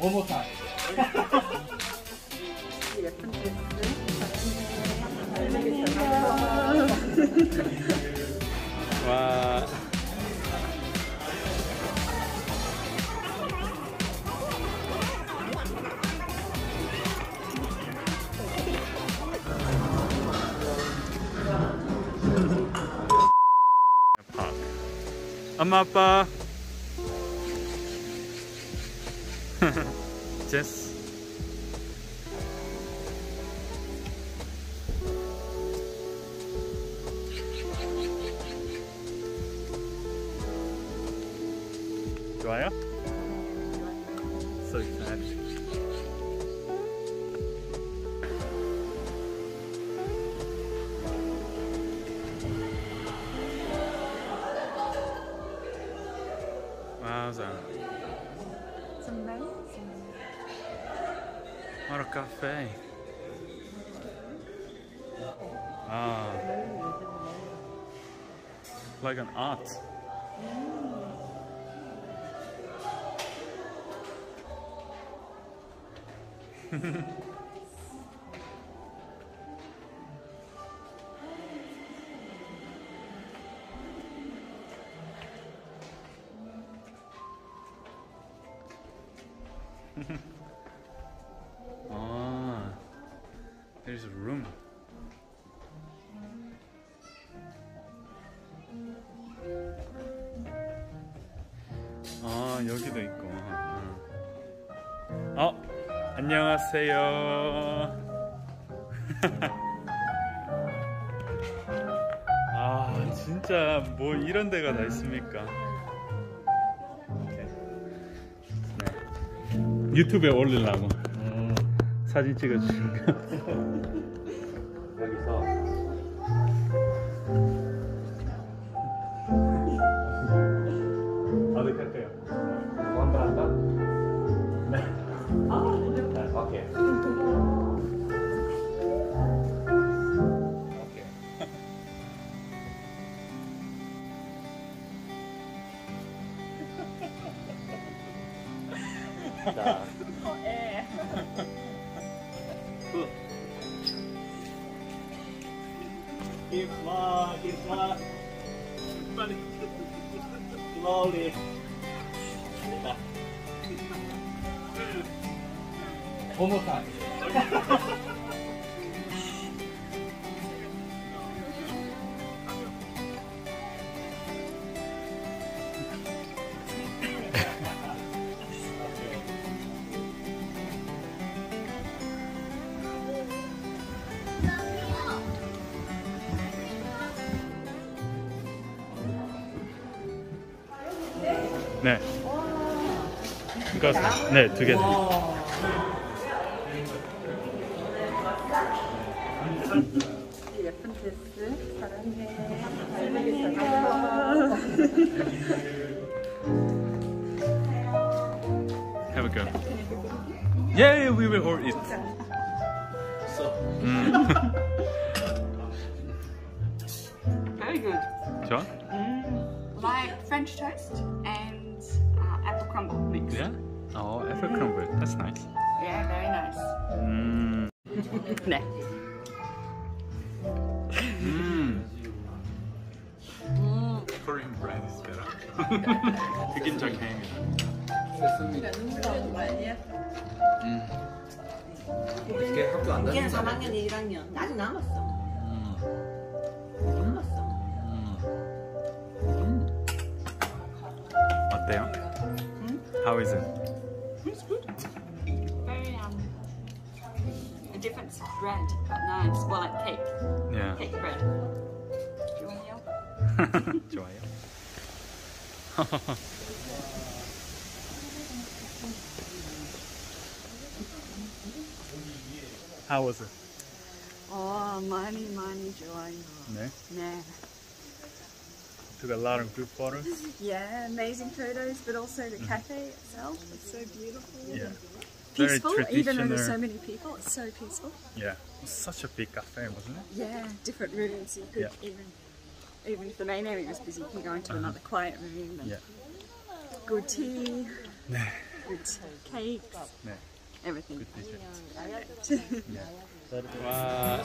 One more time. 예쁜 와. 엄마 아빠. 제스. 좋아요? So excited. What a cafe. Ah. Like an art. a room. 아, 여기도 있고. 응. 어, 안녕하세요. 아, 진짜 뭐 이런 데가 다 있습니까? 이렇게. 네. 유튜브에 올리려고. 사진 찍어주시니까. 여기서 어디 갈까요? 먼저 할까? 네. 네, 오케이. 오케이. 자, Keep slow, keep slow. Slowly. One more time. 네. 이거 네, 두 개. 예쁜 드레스 사랑해. Have a go. Yeah, yeah, we will all eat. So, 음. Very good. 좋아? Like French toast and uh, apple crumble mix. Yeah. Oh, apple crumble. That's nice. Yeah, very nice. 음. 네. 음. Korean bread is better. 흑임자 게임이다. 이게 학교 안 다니는 걔는 3학년, 1학년. 아직 남았어. 남았어. 어때요? How is it? It's good. Very um, a different bread, but nice. Well, like cake, Yeah. cake bread. Do you want yellow? 좋아요. How was it? 어, 많이 많이 좋아요. 네. 네. took a lot of group photos. Yeah, amazing photos, but also the mm. cafe itself. It's so beautiful. Yeah. Peaceful, even though there's so many people, it's so peaceful. Yeah, such a big cafe, wasn't it? Yeah, different rooms. You could yeah. even, even if the main area was busy, you can go into uh -huh. another uh-huh. quiet room. And yeah. Good tea, good cakes, yeah. everything. Good yeah. yeah. Wow.